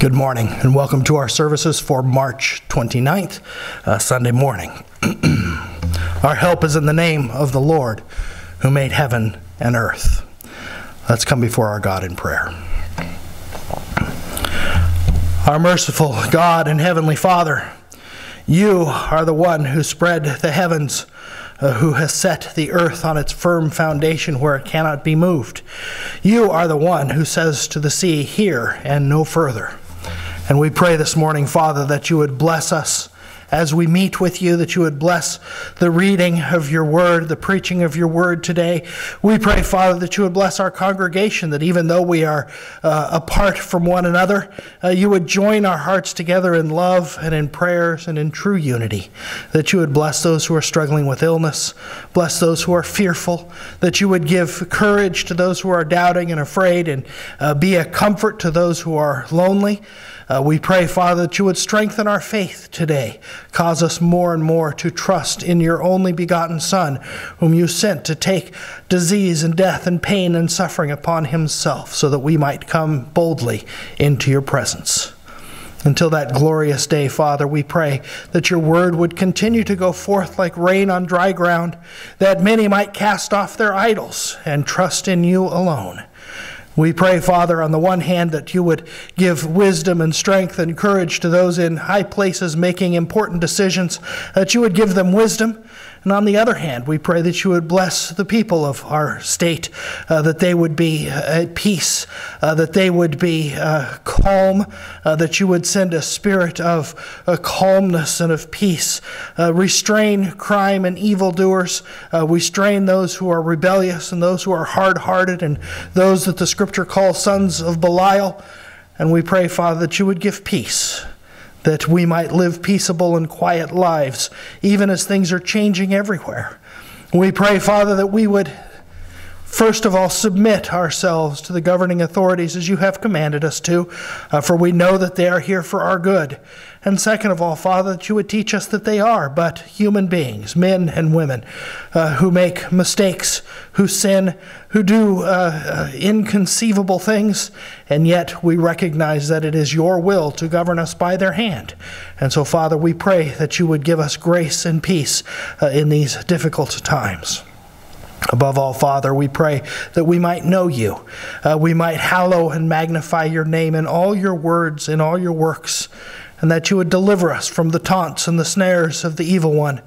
Good morning and welcome to our services for March 29th, uh, Sunday morning. our help is in the name of the Lord who made heaven and earth. Let's come before our God in prayer. Our merciful God and Heavenly Father, you are the one who spread the heavens, uh, who has set the earth on its firm foundation where it cannot be moved. You are the one who says to the sea, Here and no further. And we pray this morning, Father, that you would bless us as we meet with you, that you would bless the reading of your word, the preaching of your word today. We pray, Father, that you would bless our congregation, that even though we are uh, apart from one another, uh, you would join our hearts together in love and in prayers and in true unity. That you would bless those who are struggling with illness, bless those who are fearful, that you would give courage to those who are doubting and afraid, and uh, be a comfort to those who are lonely. Uh, we pray, Father, that you would strengthen our faith today. Cause us more and more to trust in your only begotten Son, whom you sent to take disease and death and pain and suffering upon himself, so that we might come boldly into your presence. Until that glorious day, Father, we pray that your word would continue to go forth like rain on dry ground, that many might cast off their idols and trust in you alone. We pray, Father, on the one hand, that you would give wisdom and strength and courage to those in high places making important decisions, that you would give them wisdom and on the other hand, we pray that you would bless the people of our state, uh, that they would be at peace, uh, that they would be uh, calm, uh, that you would send a spirit of uh, calmness and of peace. Uh, restrain crime and evildoers. restrain those who are rebellious and those who are hard hearted and those that the scripture calls sons of Belial. And we pray, Father, that you would give peace that we might live peaceable and quiet lives, even as things are changing everywhere. We pray, Father, that we would first of all submit ourselves to the governing authorities as you have commanded us to, uh, for we know that they are here for our good. And second of all, Father, that you would teach us that they are but human beings, men and women, uh, who make mistakes, who sin, who do uh, uh, inconceivable things, and yet we recognize that it is your will to govern us by their hand. And so, Father, we pray that you would give us grace and peace uh, in these difficult times. Above all, Father, we pray that we might know you. Uh, we might hallow and magnify your name in all your words, in all your works and that you would deliver us from the taunts and the snares of the evil one.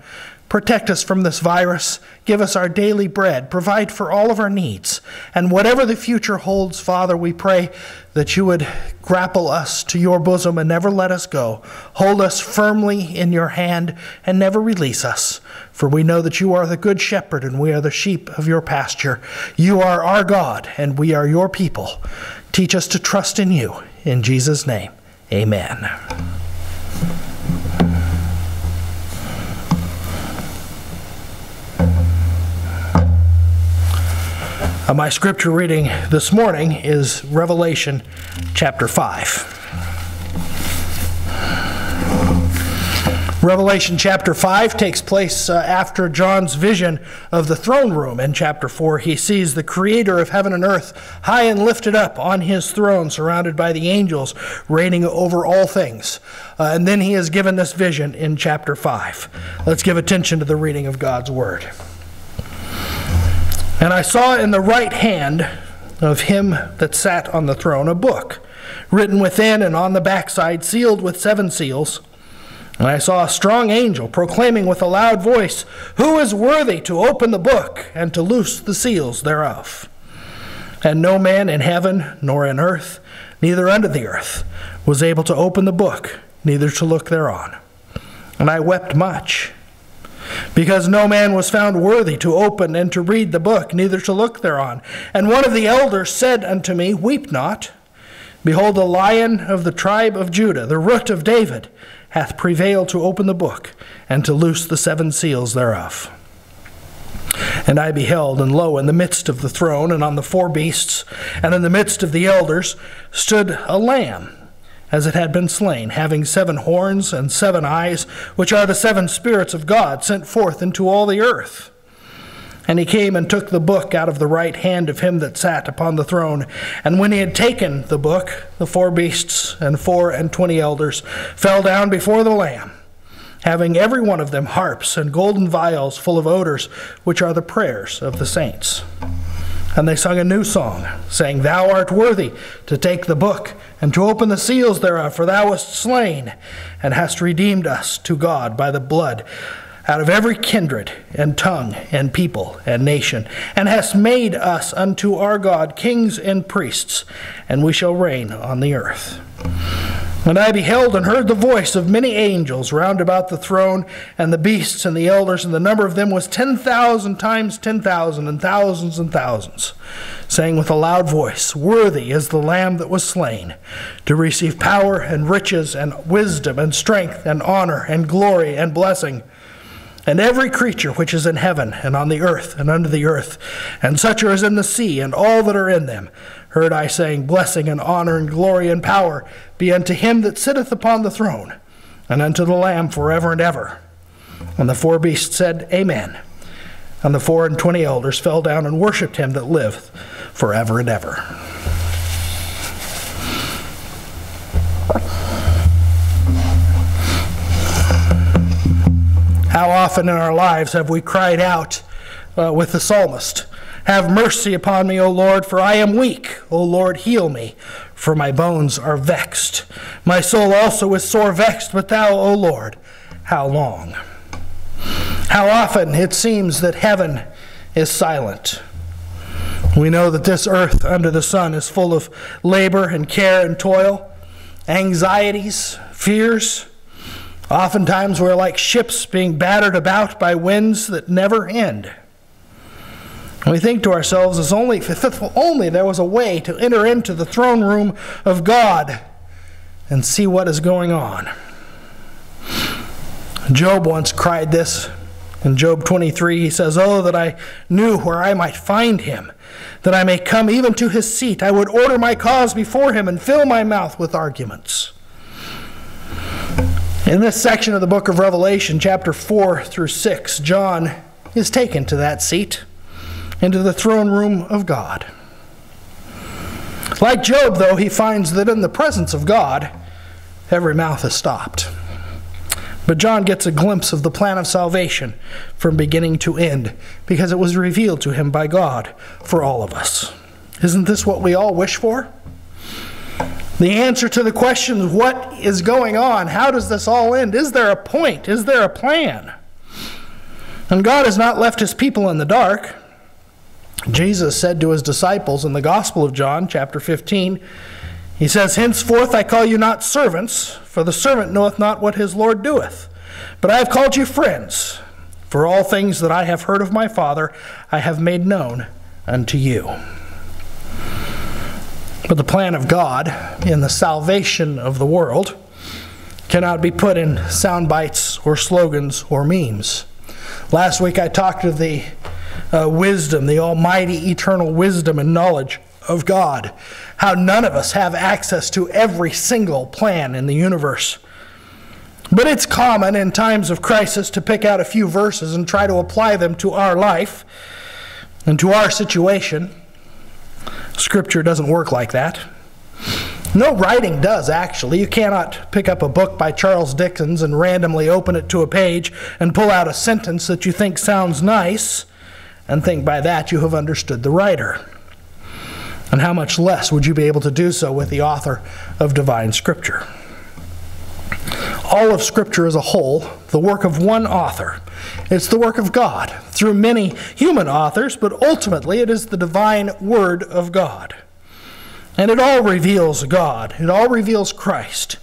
Protect us from this virus. Give us our daily bread. Provide for all of our needs. And whatever the future holds, Father, we pray that you would grapple us to your bosom and never let us go. Hold us firmly in your hand and never release us. For we know that you are the good shepherd and we are the sheep of your pasture. You are our God and we are your people. Teach us to trust in you. In Jesus' name, amen. Uh, my scripture reading this morning is Revelation chapter 5. Revelation chapter 5 takes place uh, after John's vision of the throne room. In chapter 4, he sees the creator of heaven and earth high and lifted up on his throne, surrounded by the angels, reigning over all things. Uh, and then he is given this vision in chapter 5. Let's give attention to the reading of God's word. And I saw in the right hand of him that sat on the throne a book, written within and on the backside, sealed with seven seals. And I saw a strong angel proclaiming with a loud voice, Who is worthy to open the book and to loose the seals thereof? And no man in heaven, nor in earth, neither under the earth, was able to open the book, neither to look thereon. And I wept much because no man was found worthy to open and to read the book, neither to look thereon. And one of the elders said unto me, Weep not. Behold, the lion of the tribe of Judah, the root of David, hath prevailed to open the book and to loose the seven seals thereof. And I beheld, and lo, in the midst of the throne, and on the four beasts, and in the midst of the elders, stood a lamb as it had been slain, having seven horns and seven eyes, which are the seven spirits of God sent forth into all the earth. And he came and took the book out of the right hand of him that sat upon the throne. And when he had taken the book, the four beasts and four and twenty elders fell down before the Lamb, having every one of them harps and golden vials full of odors, which are the prayers of the saints. And they sung a new song, saying, Thou art worthy to take the book and to open the seals thereof, for thou wast slain and hast redeemed us to God by the blood out of every kindred and tongue and people and nation, and hast made us unto our God kings and priests, and we shall reign on the earth. And I beheld and heard the voice of many angels round about the throne, and the beasts and the elders, and the number of them was ten thousand times ten thousand, and thousands and thousands, saying with a loud voice, Worthy is the Lamb that was slain, to receive power and riches and wisdom and strength and honor and glory and blessing. And every creature which is in heaven and on the earth and under the earth, and such as in the sea, and all that are in them, heard I saying, Blessing and honor and glory and power be unto him that sitteth upon the throne, and unto the Lamb forever and ever. And the four beasts said, Amen. And the four and twenty elders fell down and worshipped him that liveth forever and ever. How often in our lives have we cried out uh, with the psalmist, Have mercy upon me, O Lord, for I am weak. O Lord, heal me, for my bones are vexed. My soul also is sore vexed, but thou, O Lord, how long? How often it seems that heaven is silent. We know that this earth under the sun is full of labor and care and toil, anxieties, fears. Oftentimes, we're like ships being battered about by winds that never end. And we think to ourselves, as only, if only there was a way to enter into the throne room of God and see what is going on. Job once cried this in Job 23. He says, Oh, that I knew where I might find him, that I may come even to his seat. I would order my cause before him and fill my mouth with arguments. In this section of the book of Revelation, chapter 4 through 6, John is taken to that seat, into the throne room of God. Like Job, though, he finds that in the presence of God, every mouth is stopped. But John gets a glimpse of the plan of salvation from beginning to end because it was revealed to him by God for all of us. Isn't this what we all wish for? The answer to the question, of what is going on? How does this all end? Is there a point? Is there a plan? And God has not left his people in the dark. Jesus said to his disciples in the Gospel of John, chapter 15, He says, Henceforth I call you not servants, for the servant knoweth not what his Lord doeth. But I have called you friends, for all things that I have heard of my Father I have made known unto you. But the plan of God in the salvation of the world cannot be put in sound bites or slogans or memes. Last week I talked of the uh, wisdom, the almighty eternal wisdom and knowledge of God. How none of us have access to every single plan in the universe. But it's common in times of crisis to pick out a few verses and try to apply them to our life and to our situation. Scripture doesn't work like that. No writing does, actually. You cannot pick up a book by Charles Dickens and randomly open it to a page and pull out a sentence that you think sounds nice and think by that you have understood the writer. And how much less would you be able to do so with the author of divine Scripture? All of Scripture as a whole, the work of one author, it's the work of God through many human authors, but ultimately it is the divine Word of God. And it all reveals God, it all reveals Christ,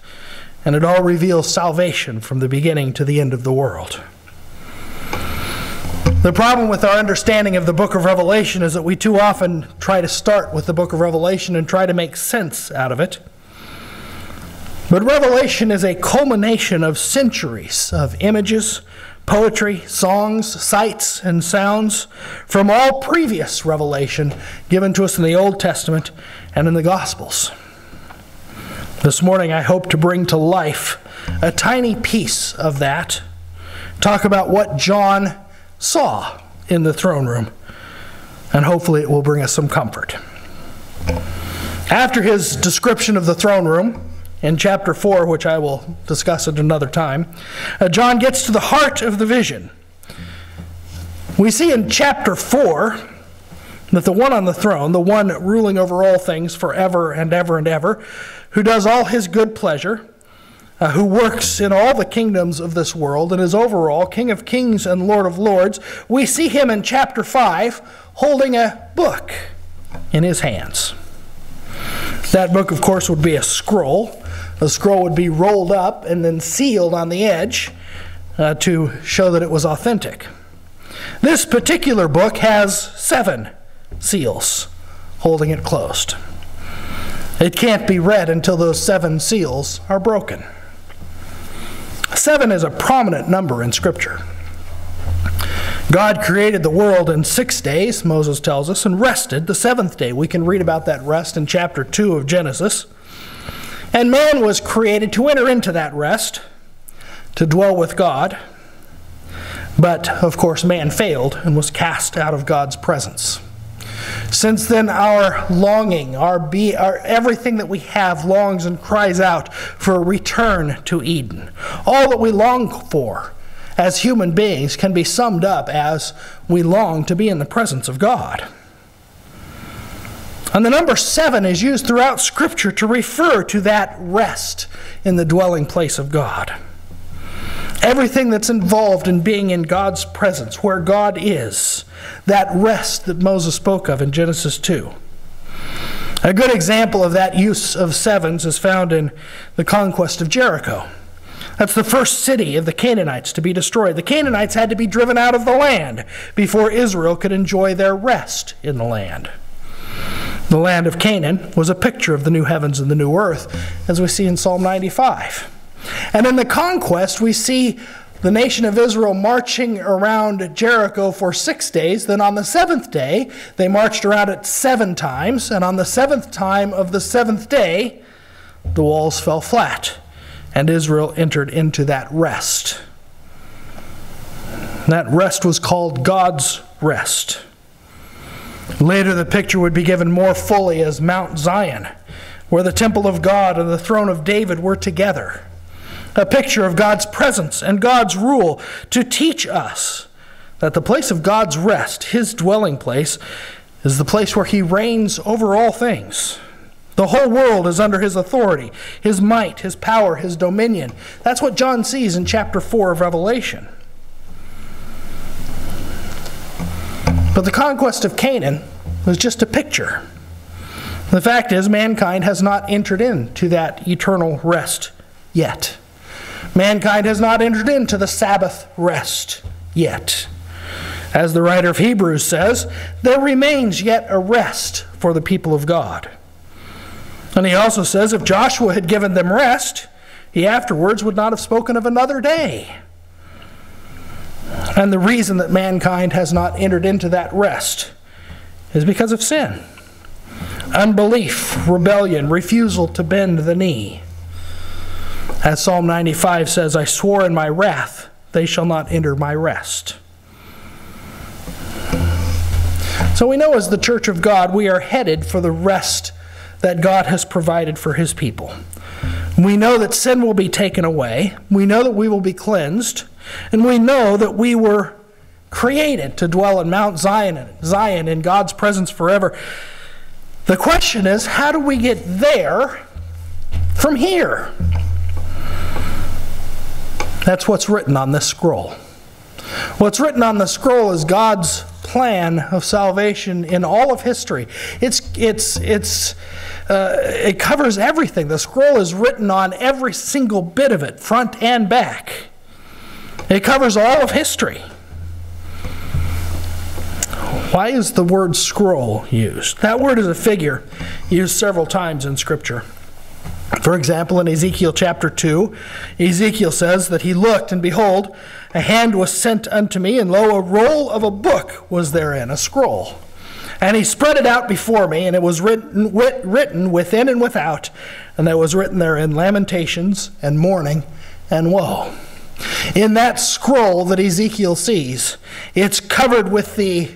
and it all reveals salvation from the beginning to the end of the world. The problem with our understanding of the book of Revelation is that we too often try to start with the book of Revelation and try to make sense out of it. But Revelation is a culmination of centuries of images, poetry, songs, sights, and sounds from all previous revelation given to us in the Old Testament and in the Gospels. This morning, I hope to bring to life a tiny piece of that, talk about what John saw in the throne room and hopefully it will bring us some comfort. After his description of the throne room, in chapter 4, which I will discuss at another time, uh, John gets to the heart of the vision. We see in chapter 4 that the one on the throne, the one ruling over all things forever and ever and ever, who does all his good pleasure, uh, who works in all the kingdoms of this world and is overall King of kings and Lord of lords, we see him in chapter 5 holding a book in his hands. That book, of course, would be a scroll. The scroll would be rolled up and then sealed on the edge uh, to show that it was authentic. This particular book has seven seals holding it closed. It can't be read until those seven seals are broken. Seven is a prominent number in Scripture. God created the world in six days, Moses tells us, and rested the seventh day. We can read about that rest in chapter 2 of Genesis. And man was created to enter into that rest, to dwell with God. But, of course, man failed and was cast out of God's presence. Since then, our longing, our be, our everything that we have longs and cries out for a return to Eden. All that we long for as human beings can be summed up as we long to be in the presence of God. And the number seven is used throughout Scripture to refer to that rest in the dwelling place of God. Everything that's involved in being in God's presence, where God is, that rest that Moses spoke of in Genesis 2. A good example of that use of sevens is found in the conquest of Jericho. That's the first city of the Canaanites to be destroyed. The Canaanites had to be driven out of the land before Israel could enjoy their rest in the land. The land of Canaan was a picture of the new heavens and the new earth, as we see in Psalm 95. And in the conquest, we see the nation of Israel marching around Jericho for six days. Then on the seventh day, they marched around it seven times. And on the seventh time of the seventh day, the walls fell flat and Israel entered into that rest. That rest was called God's rest. Later, the picture would be given more fully as Mount Zion, where the temple of God and the throne of David were together. A picture of God's presence and God's rule to teach us that the place of God's rest, his dwelling place, is the place where he reigns over all things. The whole world is under his authority, his might, his power, his dominion. That's what John sees in chapter 4 of Revelation. But the conquest of Canaan was just a picture. The fact is, mankind has not entered into that eternal rest yet. Mankind has not entered into the Sabbath rest yet. As the writer of Hebrews says, there remains yet a rest for the people of God. And he also says if Joshua had given them rest, he afterwards would not have spoken of another day. And the reason that mankind has not entered into that rest is because of sin unbelief, rebellion, refusal to bend the knee. As Psalm 95 says, I swore in my wrath, they shall not enter my rest. So we know as the church of God, we are headed for the rest that God has provided for his people. We know that sin will be taken away. We know that we will be cleansed. And we know that we were created to dwell in Mount Zion, Zion in God's presence forever. The question is, how do we get there from here? That's what's written on this scroll. What's written on the scroll is God's plan of salvation in all of history. It's, it's, it's, uh, it covers everything. The scroll is written on every single bit of it, front and back. It covers all of history. Why is the word scroll used? That word is a figure used several times in Scripture. For example, in Ezekiel chapter 2, Ezekiel says that he looked, and behold, a hand was sent unto me, and lo, a roll of a book was therein, a scroll. And he spread it out before me, and it was written, wit, written within and without, and there was written therein lamentations and mourning and woe. In that scroll that Ezekiel sees, it's covered with the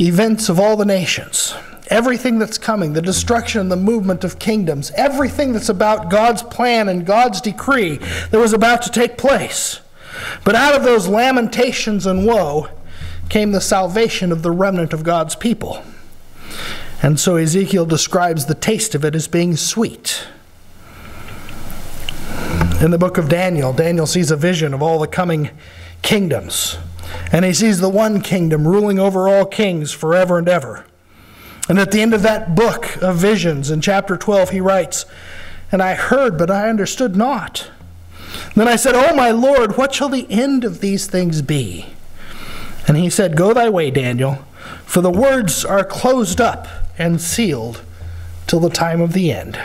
events of all the nations, everything that's coming, the destruction and the movement of kingdoms, everything that's about God's plan and God's decree that was about to take place. But out of those lamentations and woe came the salvation of the remnant of God's people. And so Ezekiel describes the taste of it as being sweet. In the book of Daniel, Daniel sees a vision of all the coming kingdoms. And he sees the one kingdom ruling over all kings forever and ever. And at the end of that book of visions, in chapter 12, he writes, And I heard, but I understood not. Then I said, O my Lord, what shall the end of these things be? And he said, Go thy way, Daniel, for the words are closed up and sealed till the time of the end.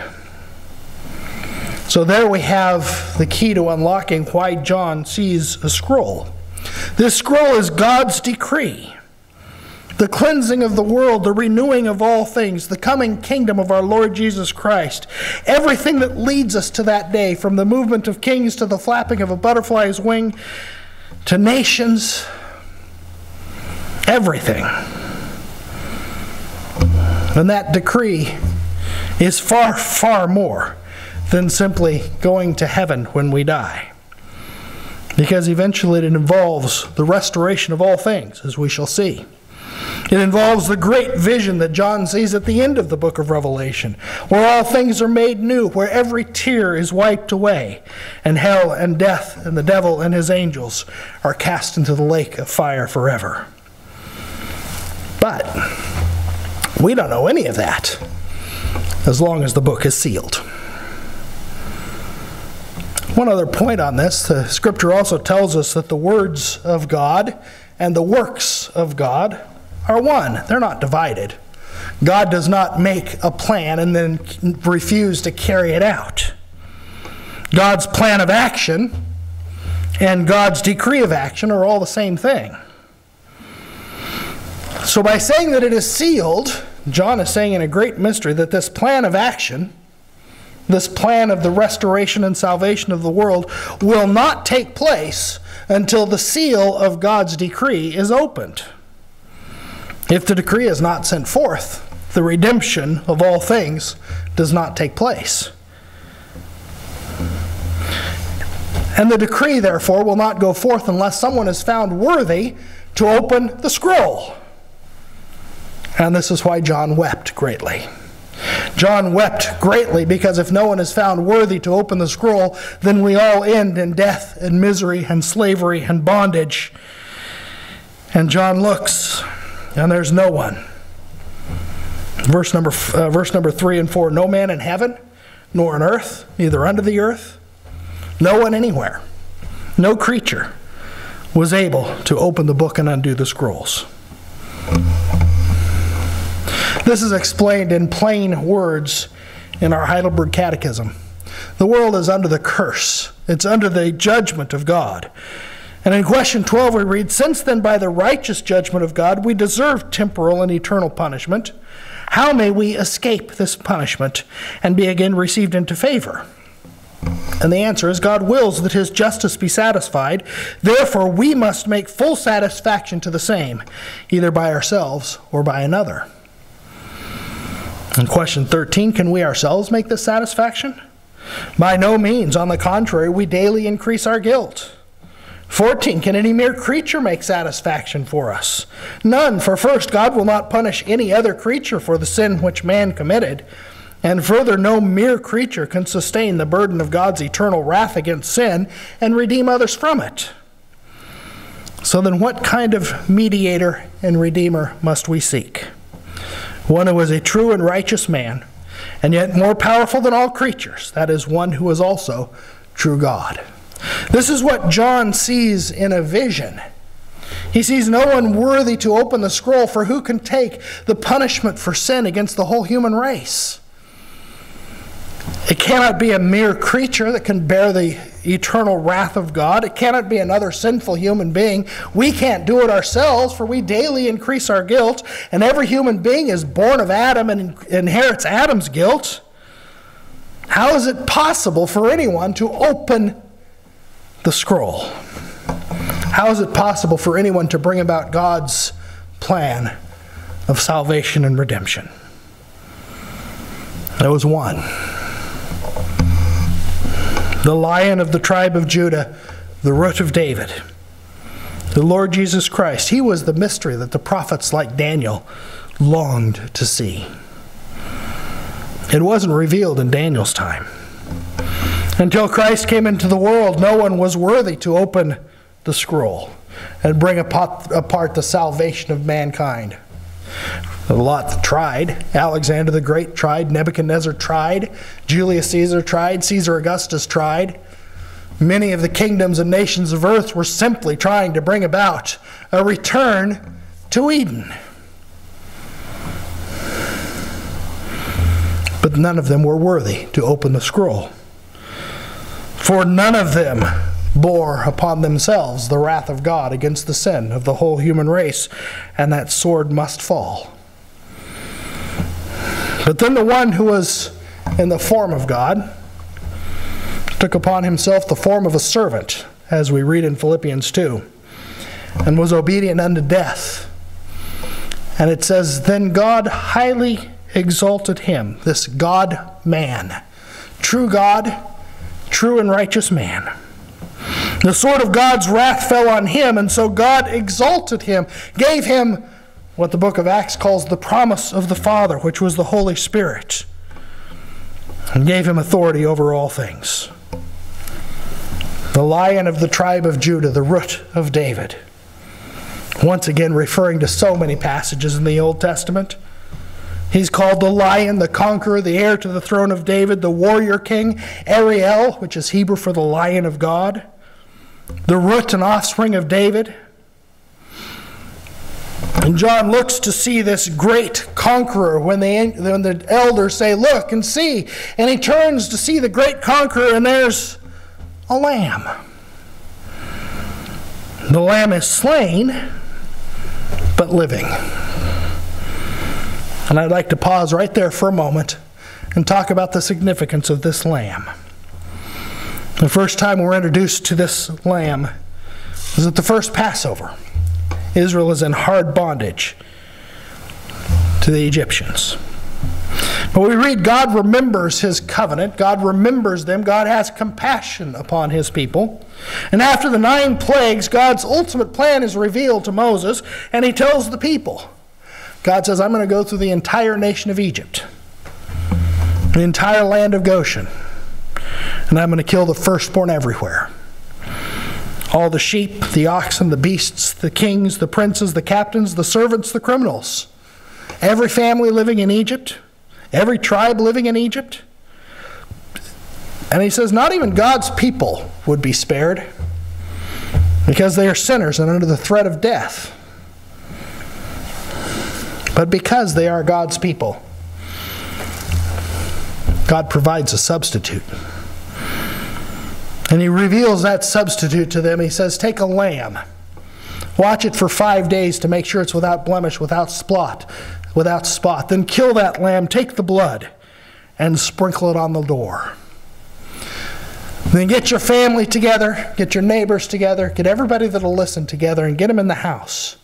So there we have the key to unlocking why John sees a scroll. This scroll is God's decree the cleansing of the world, the renewing of all things, the coming kingdom of our Lord Jesus Christ. Everything that leads us to that day, from the movement of kings to the flapping of a butterfly's wing to nations, everything. And that decree is far, far more than simply going to heaven when we die. Because eventually it involves the restoration of all things, as we shall see. It involves the great vision that John sees at the end of the book of Revelation, where all things are made new, where every tear is wiped away, and hell and death and the devil and his angels are cast into the lake of fire forever. But we don't know any of that as long as the book is sealed. One other point on this the scripture also tells us that the words of God and the works of God are one, they're not divided. God does not make a plan and then refuse to carry it out. God's plan of action and God's decree of action are all the same thing. So, by saying that it is sealed, John is saying in a great mystery that this plan of action, this plan of the restoration and salvation of the world, will not take place until the seal of God's decree is opened. If the decree is not sent forth, the redemption of all things does not take place. And the decree, therefore, will not go forth unless someone is found worthy to open the scroll. And this is why John wept greatly. John wept greatly because if no one is found worthy to open the scroll, then we all end in death and misery and slavery and bondage. And John looks and there's no one. Verse number, uh, verse number 3 and 4 No man in heaven, nor on earth, neither under the earth, no one anywhere, no creature was able to open the book and undo the scrolls. This is explained in plain words in our Heidelberg Catechism. The world is under the curse, it's under the judgment of God. And in question 12, we read Since then, by the righteous judgment of God, we deserve temporal and eternal punishment, how may we escape this punishment and be again received into favor? And the answer is God wills that his justice be satisfied. Therefore, we must make full satisfaction to the same, either by ourselves or by another. In question 13, can we ourselves make this satisfaction? By no means. On the contrary, we daily increase our guilt. 14. Can any mere creature make satisfaction for us? None, for first, God will not punish any other creature for the sin which man committed. And further, no mere creature can sustain the burden of God's eternal wrath against sin and redeem others from it. So then, what kind of mediator and redeemer must we seek? One who is a true and righteous man, and yet more powerful than all creatures. That is, one who is also true God. This is what John sees in a vision. He sees no one worthy to open the scroll, for who can take the punishment for sin against the whole human race? It cannot be a mere creature that can bear the eternal wrath of God. It cannot be another sinful human being. We can't do it ourselves, for we daily increase our guilt, and every human being is born of Adam and inherits Adam's guilt. How is it possible for anyone to open the scroll. How is it possible for anyone to bring about God's plan of salvation and redemption. There was one. The lion of the tribe of Judah, the root of David, the Lord Jesus Christ. He was the mystery that the prophets like Daniel longed to see. It wasn't revealed in Daniel's time. Until Christ came into the world, no one was worthy to open the scroll and bring apart the salvation of mankind. A lot tried. Alexander the Great tried. Nebuchadnezzar tried. Julius Caesar tried. Caesar Augustus tried. Many of the kingdoms and nations of earth were simply trying to bring about a return to Eden. But none of them were worthy to open the scroll. For none of them bore upon themselves the wrath of God against the sin of the whole human race, and that sword must fall. But then the one who was in the form of God took upon himself the form of a servant, as we read in Philippians 2, and was obedient unto death. And it says, Then God highly exalted him, this God man, true God, true and righteous man the sword of God's wrath fell on him, and so God exalted him, gave him what the book of Acts calls the promise of the Father, which was the Holy Spirit, and gave him authority over all things. The lion of the tribe of Judah, the root of David. Once again, referring to so many passages in the Old Testament. He's called the lion, the conqueror, the heir to the throne of David, the warrior king, Ariel, which is Hebrew for the lion of God the root and offspring of David. And John looks to see this great conqueror when the, when the elders say, Look and see. And he turns to see the great conqueror, and there's a lamb. The lamb is slain, but living. And I'd like to pause right there for a moment and talk about the significance of this lamb. The first time we're introduced to this lamb is at the first Passover. Israel is in hard bondage to the Egyptians. But we read God remembers his covenant. God remembers them. God has compassion upon his people. And after the nine plagues, God's ultimate plan is revealed to Moses, and he tells the people God says, I'm going to go through the entire nation of Egypt, the entire land of Goshen and I'm going to kill the firstborn everywhere. All the sheep, the oxen, the beasts, the kings, the princes, the captains, the servants, the criminals. Every family living in Egypt, every tribe living in Egypt. And he says, not even God's people would be spared because they are sinners and under the threat of death. But because they are God's people, God provides a substitute. And he reveals that substitute to them. He says, Take a lamb, watch it for five days to make sure it's without blemish, without spot, without spot. Then kill that lamb, take the blood, and sprinkle it on the door. Then get your family together, get your neighbors together, get everybody that'll listen together, and get them in the house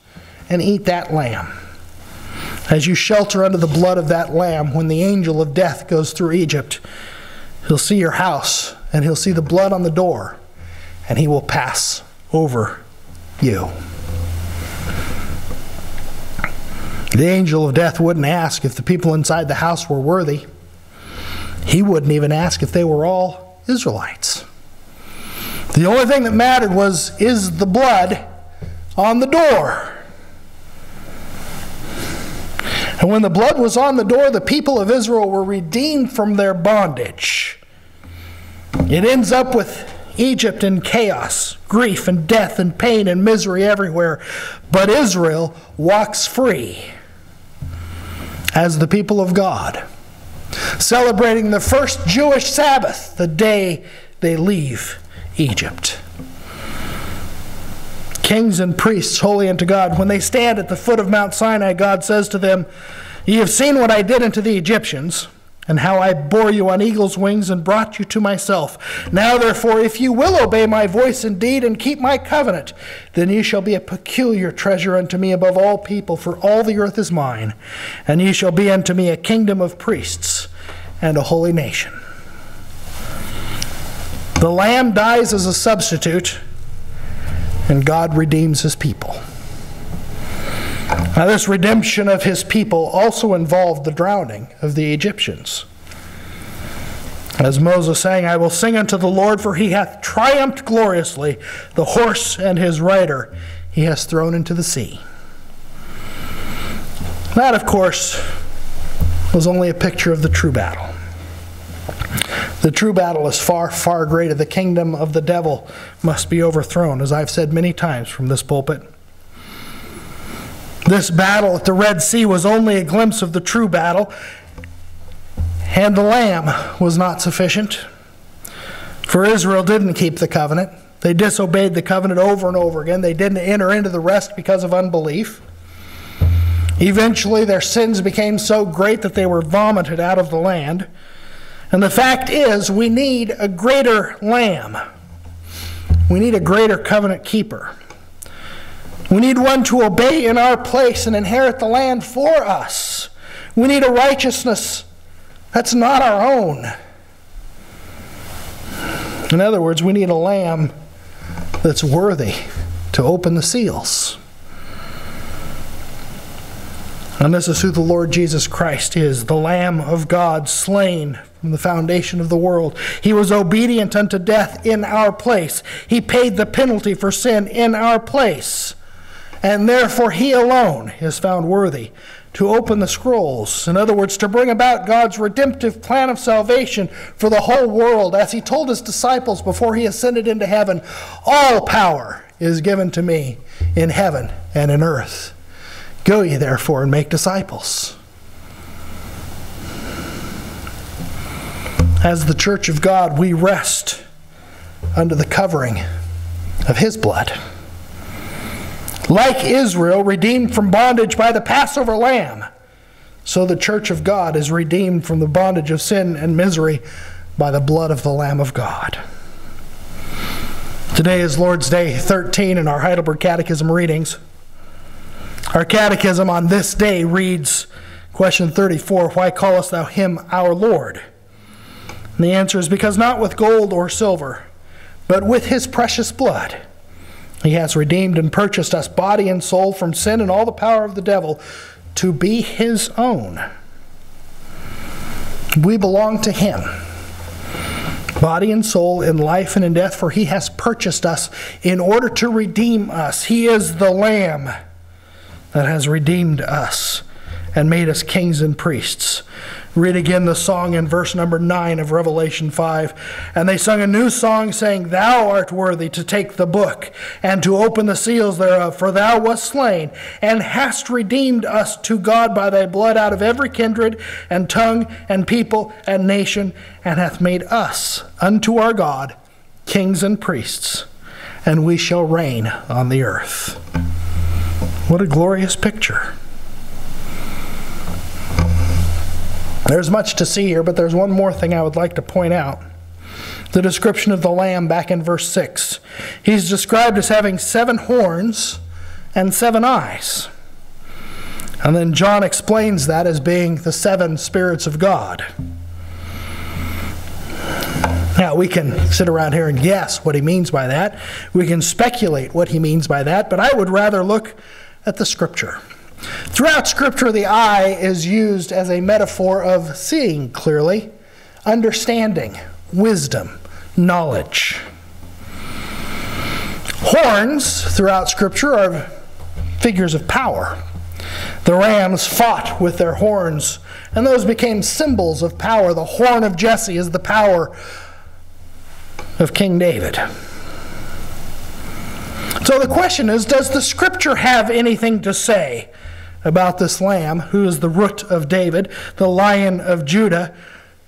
and eat that lamb. As you shelter under the blood of that lamb, when the angel of death goes through Egypt, he'll see your house and he'll see the blood on the door, and he will pass over you. The angel of death wouldn't ask if the people inside the house were worthy. He wouldn't even ask if they were all Israelites. The only thing that mattered was is the blood on the door? And when the blood was on the door, the people of Israel were redeemed from their bondage. It ends up with Egypt in chaos, grief and death and pain and misery everywhere. But Israel walks free as the people of God, celebrating the first Jewish Sabbath, the day they leave Egypt. Kings and priests, holy unto God, when they stand at the foot of Mount Sinai, God says to them, Ye have seen what I did unto the Egyptians and how I bore you on eagle's wings and brought you to myself. Now, therefore, if you will obey my voice indeed and keep my covenant, then ye shall be a peculiar treasure unto me above all people, for all the earth is mine. And ye shall be unto me a kingdom of priests and a holy nation. The Lamb dies as a substitute, and God redeems his people. Now, this redemption of his people also involved the drowning of the Egyptians. As Moses sang, I will sing unto the Lord, for he hath triumphed gloriously. The horse and his rider he has thrown into the sea. That, of course, was only a picture of the true battle. The true battle is far, far greater. The kingdom of the devil must be overthrown, as I've said many times from this pulpit. This battle at the Red Sea was only a glimpse of the true battle, and the Lamb was not sufficient. For Israel didn't keep the covenant. They disobeyed the covenant over and over again. They didn't enter into the rest because of unbelief. Eventually, their sins became so great that they were vomited out of the land. And the fact is, we need a greater lamb. We need a greater covenant keeper. We need one to obey in our place and inherit the land for us. We need a righteousness that's not our own. In other words, we need a lamb that's worthy to open the seals. And this is who the Lord Jesus Christ is, the Lamb of God, slain from the foundation of the world. He was obedient unto death in our place. He paid the penalty for sin in our place and therefore he alone is found worthy to open the scrolls. In other words, to bring about God's redemptive plan of salvation for the whole world. As he told his disciples before he ascended into heaven, all power is given to me in heaven and in earth. Go ye therefore and make disciples. As the church of God, we rest under the covering of his blood like Israel, redeemed from bondage by the Passover lamb. So the church of God is redeemed from the bondage of sin and misery by the blood of the Lamb of God. Today is Lord's Day 13 in our Heidelberg Catechism readings. Our catechism on this day reads, question 34, Why callest thou him our Lord? And the answer is because not with gold or silver, but with his precious blood he has redeemed and purchased us body and soul from sin and all the power of the devil to be his own. We belong to him, body and soul, in life and in death, for he has purchased us in order to redeem us. He is the Lamb that has redeemed us and made us kings and priests. Read again the song in verse number 9 of Revelation 5. And they sung a new song, saying, Thou art worthy to take the book and to open the seals thereof, for thou wast slain, and hast redeemed us to God by thy blood out of every kindred and tongue and people and nation, and hath made us unto our God kings and priests, and we shall reign on the earth. What a glorious picture. There's much to see here, but there's one more thing I would like to point out. The description of the lamb back in verse 6. He's described as having seven horns and seven eyes. And then John explains that as being the seven spirits of God. Now, we can sit around here and guess what he means by that. We can speculate what he means by that, but I would rather look at the scripture. Throughout Scripture, the eye is used as a metaphor of seeing clearly, understanding, wisdom, knowledge. Horns throughout Scripture are figures of power. The rams fought with their horns, and those became symbols of power. The horn of Jesse is the power of King David. So the question is Does the Scripture have anything to say about this lamb, who is the root of David, the lion of Judah,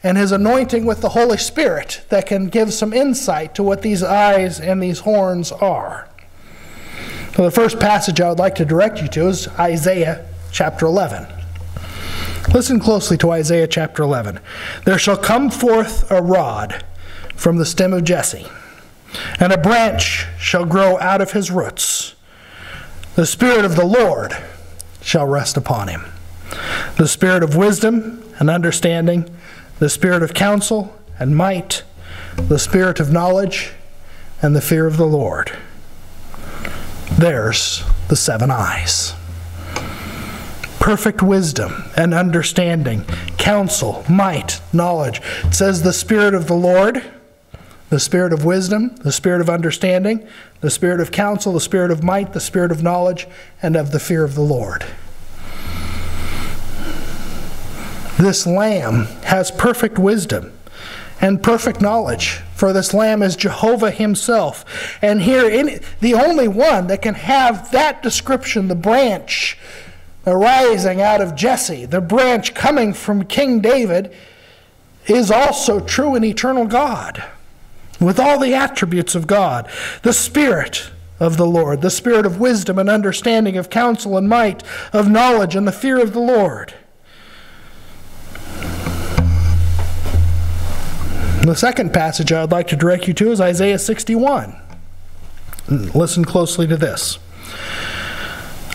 and his anointing with the Holy Spirit that can give some insight to what these eyes and these horns are. So, the first passage I would like to direct you to is Isaiah chapter 11. Listen closely to Isaiah chapter 11. There shall come forth a rod from the stem of Jesse, and a branch shall grow out of his roots. The Spirit of the Lord shall rest upon him the Spirit of wisdom and understanding, the Spirit of counsel and might, the Spirit of knowledge and the fear of the Lord. There's the seven eyes perfect wisdom and understanding, counsel, might, knowledge. It says the Spirit of the Lord, the Spirit of wisdom, the Spirit of understanding, the Spirit of counsel, the Spirit of might, the Spirit of knowledge, and of the fear of the Lord. This Lamb has perfect wisdom and perfect knowledge, for this Lamb is Jehovah Himself. And here, in, the only one that can have that description, the branch arising out of Jesse, the branch coming from King David, is also true and eternal God, with all the attributes of God. The Spirit of the Lord, the Spirit of wisdom and understanding, of counsel and might, of knowledge and the fear of the Lord. The second passage I would like to direct you to is Isaiah 61. Listen closely to this.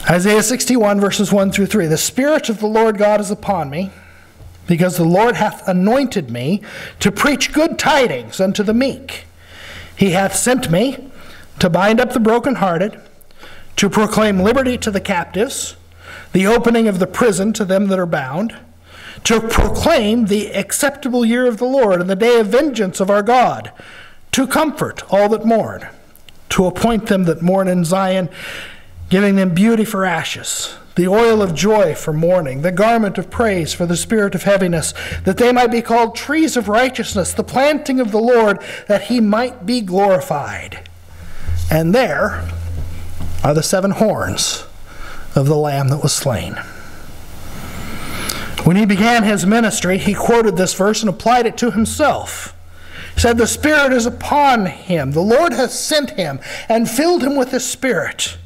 Isaiah 61, verses 1 through 3. The Spirit of the Lord God is upon me, because the Lord hath anointed me to preach good tidings unto the meek. He hath sent me to bind up the brokenhearted, to proclaim liberty to the captives, the opening of the prison to them that are bound, to proclaim the acceptable year of the Lord and the day of vengeance of our God, to comfort all that mourn, to appoint them that mourn in Zion giving them beauty for ashes, the oil of joy for mourning, the garment of praise for the spirit of heaviness, that they might be called trees of righteousness, the planting of the Lord, that he might be glorified. And there are the seven horns of the Lamb that was slain. When he began his ministry, he quoted this verse and applied it to himself. He said, The Spirit is upon him. The Lord has sent him and filled him with the Spirit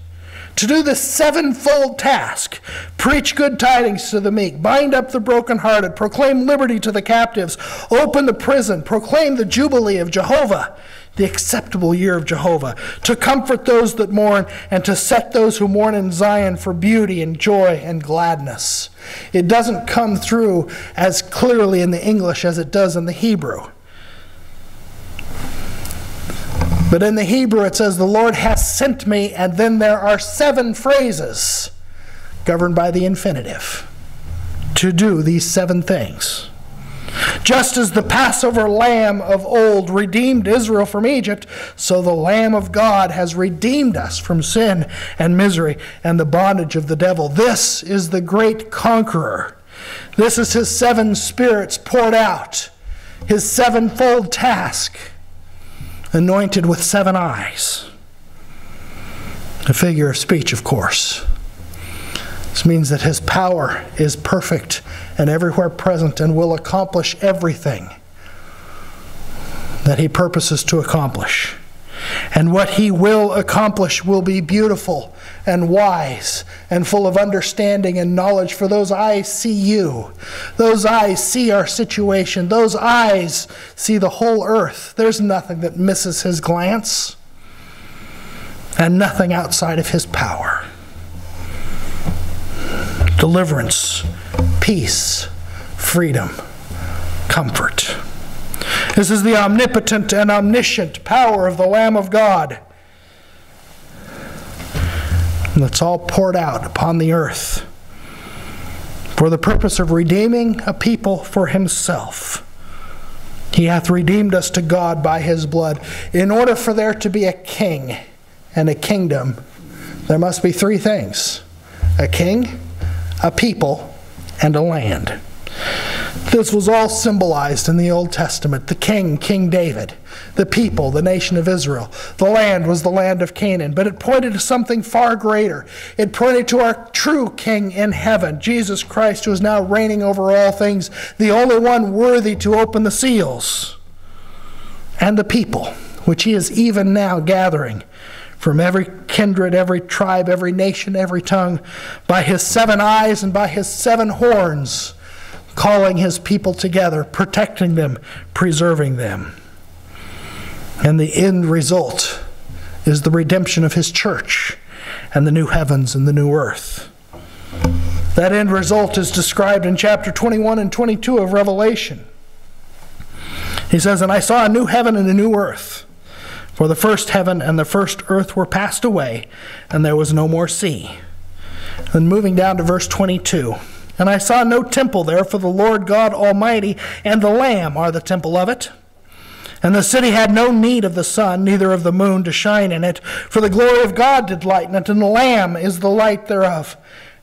to do the sevenfold task. Preach good tidings to the meek, bind up the brokenhearted, proclaim liberty to the captives, open the prison, proclaim the jubilee of Jehovah, the acceptable year of Jehovah, to comfort those that mourn, and to set those who mourn in Zion for beauty and joy and gladness. It doesn't come through as clearly in the English as it does in the Hebrew. But in the Hebrew, it says, The Lord has sent me, and then there are seven phrases governed by the infinitive to do these seven things. Just as the Passover lamb of old redeemed Israel from Egypt, so the Lamb of God has redeemed us from sin and misery and the bondage of the devil. This is the great conqueror. This is his seven spirits poured out, his sevenfold task anointed with seven eyes. A figure of speech, of course. This means that his power is perfect and everywhere present and will accomplish everything that he purposes to accomplish. And what he will accomplish will be beautiful and wise and full of understanding and knowledge, for those eyes see you. Those eyes see our situation. Those eyes see the whole earth. There's nothing that misses his glance and nothing outside of his power. Deliverance, peace, freedom, comfort. This is the omnipotent and omniscient power of the Lamb of God. And it's all poured out upon the earth for the purpose of redeeming a people for himself. He hath redeemed us to God by his blood. In order for there to be a king and a kingdom, there must be three things a king, a people, and a land. This was all symbolized in the Old Testament. The king, King David. The people, the nation of Israel. The land was the land of Canaan. But it pointed to something far greater. It pointed to our true king in heaven, Jesus Christ, who is now reigning over all things, the only one worthy to open the seals. And the people, which he is even now gathering from every kindred, every tribe, every nation, every tongue, by his seven eyes and by his seven horns calling his people together, protecting them, preserving them. And the end result is the redemption of his church and the new heavens and the new earth. That end result is described in chapter 21 and 22 of Revelation. He says, And I saw a new heaven and a new earth. For the first heaven and the first earth were passed away, and there was no more sea. Then moving down to verse 22. And I saw no temple there, for the Lord God Almighty and the Lamb are the temple of it. And the city had no need of the sun, neither of the moon to shine in it, for the glory of God did lighten it, and the Lamb is the light thereof.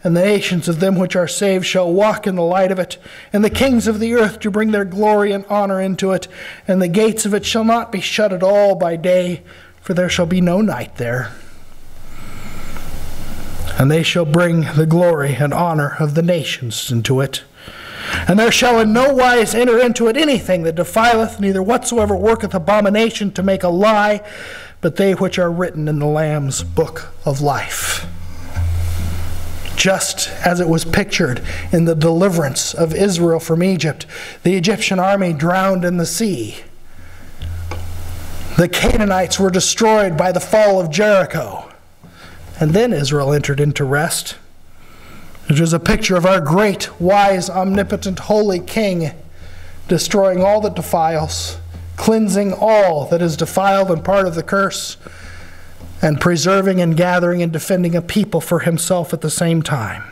And the nations of them which are saved shall walk in the light of it, and the kings of the earth to bring their glory and honor into it. And the gates of it shall not be shut at all by day, for there shall be no night there. And they shall bring the glory and honor of the nations into it. And there shall in no wise enter into it anything that defileth, neither whatsoever worketh abomination to make a lie, but they which are written in the Lamb's book of life just as it was pictured in the deliverance of Israel from Egypt. The Egyptian army drowned in the sea. The Canaanites were destroyed by the fall of Jericho. And then Israel entered into rest, which is a picture of our great, wise, omnipotent, holy King destroying all that defiles, cleansing all that is defiled and part of the curse and preserving and gathering and defending a people for himself at the same time.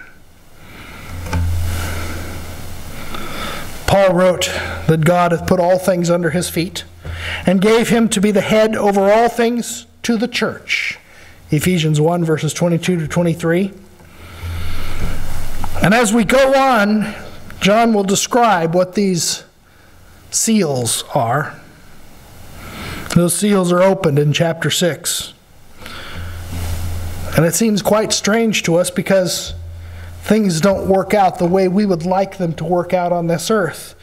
Paul wrote that God hath put all things under his feet and gave him to be the head over all things to the church. Ephesians 1, verses 22 to 23. And as we go on, John will describe what these seals are. Those seals are opened in chapter 6. And it seems quite strange to us because things don't work out the way we would like them to work out on this earth.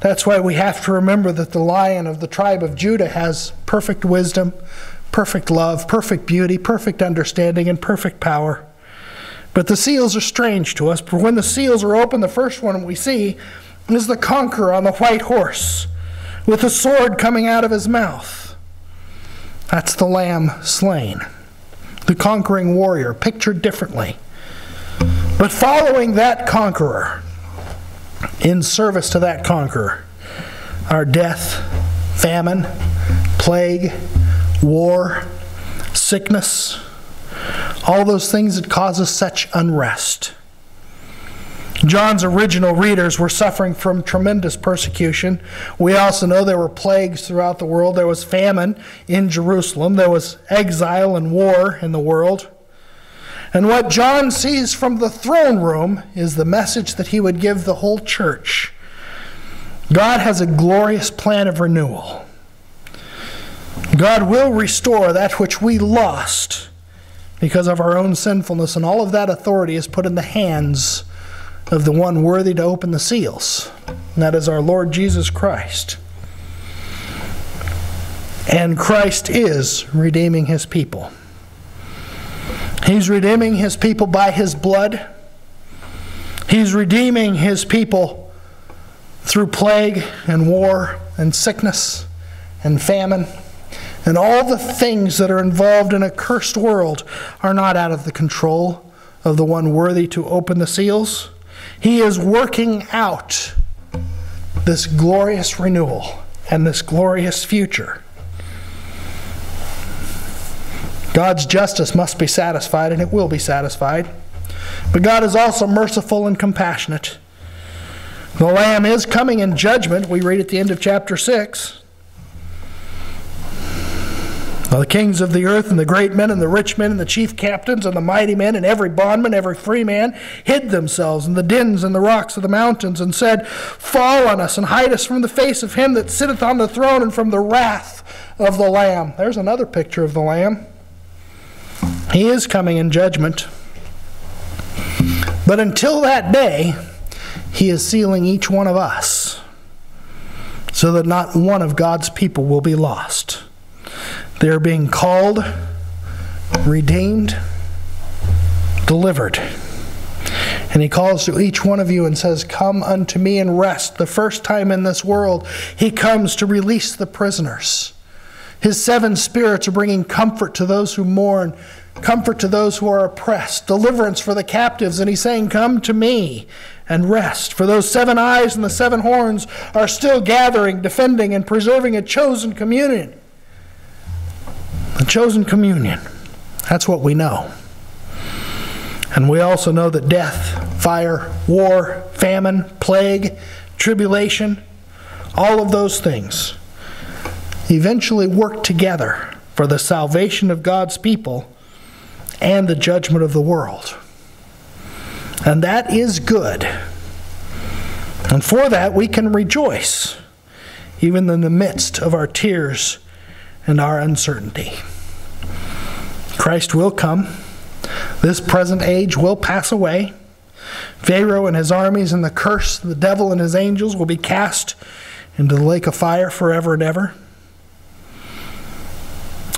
That's why we have to remember that the lion of the tribe of Judah has perfect wisdom, perfect love, perfect beauty, perfect understanding, and perfect power. But the seals are strange to us. For when the seals are open, the first one we see is the conqueror on the white horse with a sword coming out of his mouth. That's the lamb slain the conquering warrior, pictured differently. But following that conqueror, in service to that conqueror, are death, famine, plague, war, sickness, all those things that cause us such unrest. John's original readers were suffering from tremendous persecution. We also know there were plagues throughout the world. There was famine in Jerusalem. There was exile and war in the world. And what John sees from the throne room is the message that he would give the whole church. God has a glorious plan of renewal. God will restore that which we lost because of our own sinfulness, and all of that authority is put in the hands of the one worthy to open the seals, and that is our Lord Jesus Christ. And Christ is redeeming his people. He's redeeming his people by his blood. He's redeeming his people through plague and war and sickness and famine. And all the things that are involved in a cursed world are not out of the control of the one worthy to open the seals. He is working out this glorious renewal and this glorious future. God's justice must be satisfied, and it will be satisfied. But God is also merciful and compassionate. The Lamb is coming in judgment, we read at the end of chapter 6. The kings of the earth and the great men and the rich men and the chief captains and the mighty men and every bondman, every free man hid themselves in the dens and the rocks of the mountains and said, Fall on us and hide us from the face of him that sitteth on the throne and from the wrath of the Lamb. There's another picture of the Lamb. He is coming in judgment. But until that day, he is sealing each one of us so that not one of God's people will be lost. They're being called, redeemed, delivered. And he calls to each one of you and says, Come unto me and rest. The first time in this world, he comes to release the prisoners. His seven spirits are bringing comfort to those who mourn, comfort to those who are oppressed, deliverance for the captives. And he's saying, Come to me and rest. For those seven eyes and the seven horns are still gathering, defending, and preserving a chosen communion. A chosen communion. That's what we know. And we also know that death, fire, war, famine, plague, tribulation, all of those things eventually work together for the salvation of God's people and the judgment of the world. And that is good. And for that we can rejoice, even in the midst of our tears and our uncertainty. Christ will come. This present age will pass away. Pharaoh and his armies and the curse, of the devil and his angels will be cast into the lake of fire forever and ever.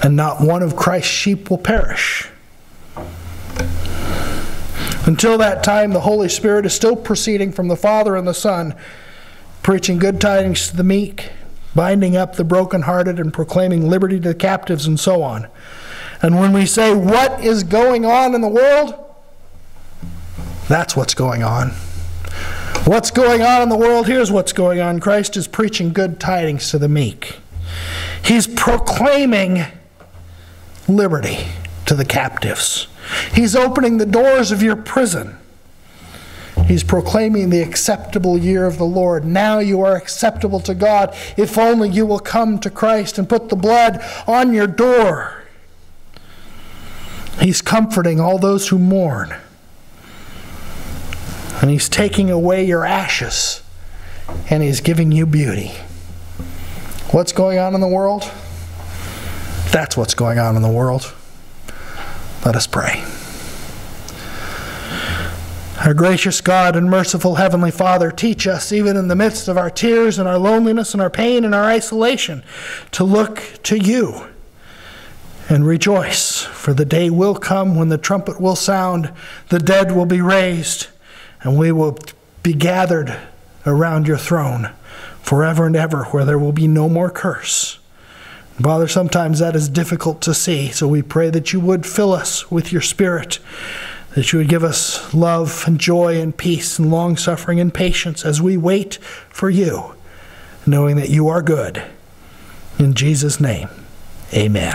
And not one of Christ's sheep will perish. Until that time, the Holy Spirit is still proceeding from the Father and the Son, preaching good tidings to the meek, binding up the brokenhearted, and proclaiming liberty to the captives, and so on. And when we say, What is going on in the world? That's what's going on. What's going on in the world? Here's what's going on. Christ is preaching good tidings to the meek. He's proclaiming liberty to the captives. He's opening the doors of your prison. He's proclaiming the acceptable year of the Lord. Now you are acceptable to God if only you will come to Christ and put the blood on your door. He's comforting all those who mourn. And He's taking away your ashes. And He's giving you beauty. What's going on in the world? That's what's going on in the world. Let us pray. Our gracious God and merciful Heavenly Father, teach us, even in the midst of our tears and our loneliness and our pain and our isolation, to look to you and rejoice, for the day will come when the trumpet will sound, the dead will be raised, and we will be gathered around your throne forever and ever, where there will be no more curse. Father, sometimes that is difficult to see, so we pray that you would fill us with your Spirit, that you would give us love and joy and peace and long suffering and patience as we wait for you, knowing that you are good. In Jesus' name, amen.